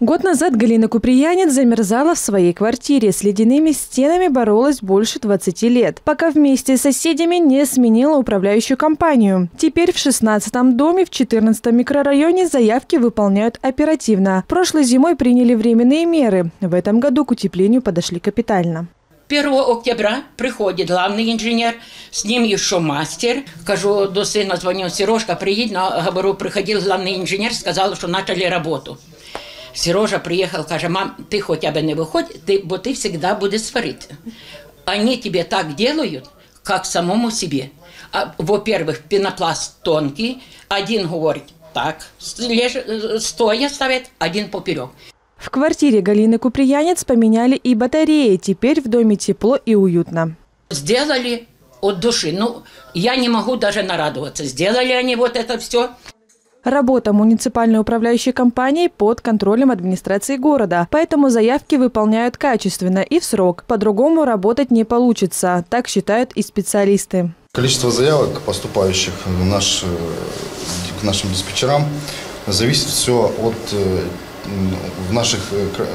Год назад Галина Куприянец замерзала в своей квартире. С ледяными стенами боролась больше 20 лет, пока вместе с соседями не сменила управляющую компанию. Теперь в 16-м доме в 14-м микрорайоне заявки выполняют оперативно. Прошлой зимой приняли временные меры. В этом году к утеплению подошли капитально. 1 октября приходит главный инженер, с ним еще мастер. Кажу до сына, звонил Сережка, приедь, но, говорю, приходил главный инженер, сказал, что начали работу. Сережа приехал, каже, мам, ты хотя бы не выходь, ты, бо ты всегда будешь сварить. Они тебе так делают, как самому себе. А, во-первых, пенопласт тонкий, один говорит так, леж, стоя ставит, один поперек. В квартире Галины Куприянец поменяли и батареи. Теперь в доме тепло и уютно. Сделали от души. Ну, я не могу даже нарадоваться. Сделали они вот это все. Работа муниципальной управляющей компании под контролем администрации города, поэтому заявки выполняют качественно и в срок. По-другому работать не получится, так считают и специалисты. Количество заявок, поступающих в наш, к нашим диспетчерам, зависит все от в наших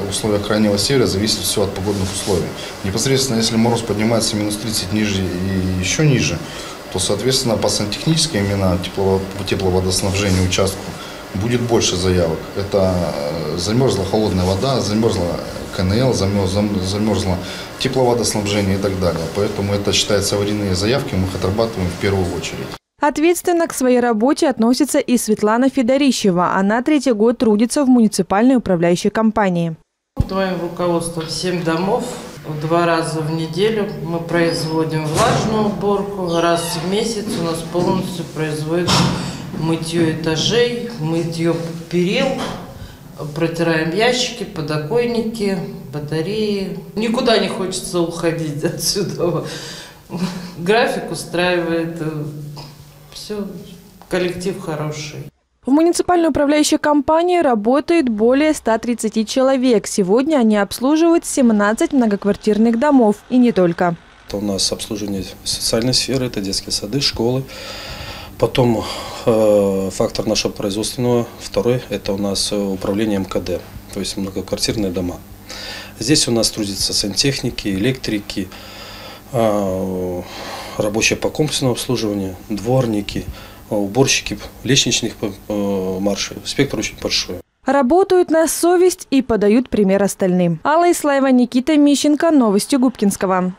условиях крайнего севера зависит все от погодных условий. Непосредственно, если мороз поднимается минус 30 ниже и еще ниже, то, соответственно, по сантехнической именно тепло, тепловодоснабжению участку будет больше заявок. Это э, замерзла холодная вода, замерзла КНЛ, замерзла тепловодоснабжение и так далее. Поэтому это считается аварийные заявки, мы их отрабатываем в первую очередь. Ответственно к своей работе относится и Светлана Федорищева. Она третий год трудится в муниципальной управляющей компании. Под моим руководством 7 домов Два раза в неделю мы производим влажную уборку, раз в месяц у нас полностью производится мытье этажей, мытье перил, протираем ящики, подоконники, батареи. Никуда не хочется уходить отсюда. График устраивает, все, коллектив хороший. В муниципальной управляющей компании работает более 130 человек. Сегодня они обслуживают 17 многоквартирных домов. И не только. Это у нас обслуживание социальной сферы, это детские сады, школы. Потом э, фактор нашего производственного, второй, это у нас управление МКД, то есть многоквартирные дома. Здесь у нас трудятся сантехники, электрики, э, рабочие по комплексному обслуживанию, дворники – уборщики лестничных э, маршей. Спектр очень большой. Работают на совесть и подают пример остальным. Алла Ислаева, Никита Мищенко. Новости Губкинского.